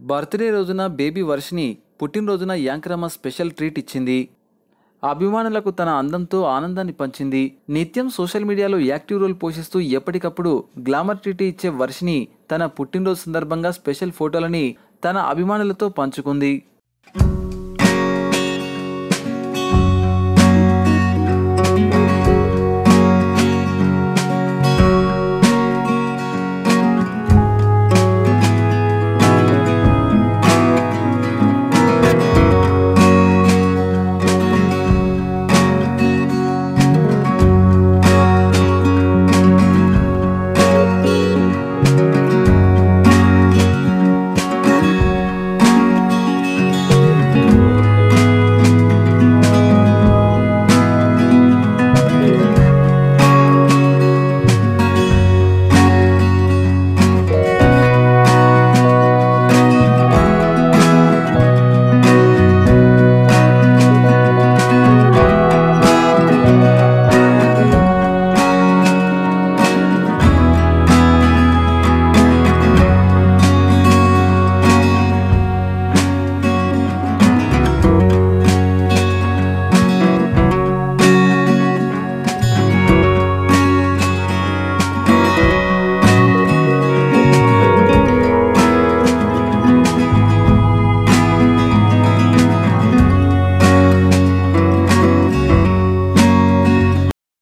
Birthday రోజున baby Varshini పుట్టినరోజున యాంకరమ్మ special treat ఇచ్చింది. అభిమానులకు తన అందంతో ఆనందాన్ని పంచింది. నిత్యం సోషల్ మీడియాలో యాక్టివ్ రోల్ పోషిస్తూ ఎప్పటికప్పుడు గ్లామర్ ట్రీట్ ఇచ్చే వర్షిని తన పుట్టినరోజు సందర్భంగా స్పెషల్ ఫోటోలని తన అభిమానులతో పంచుకుంది.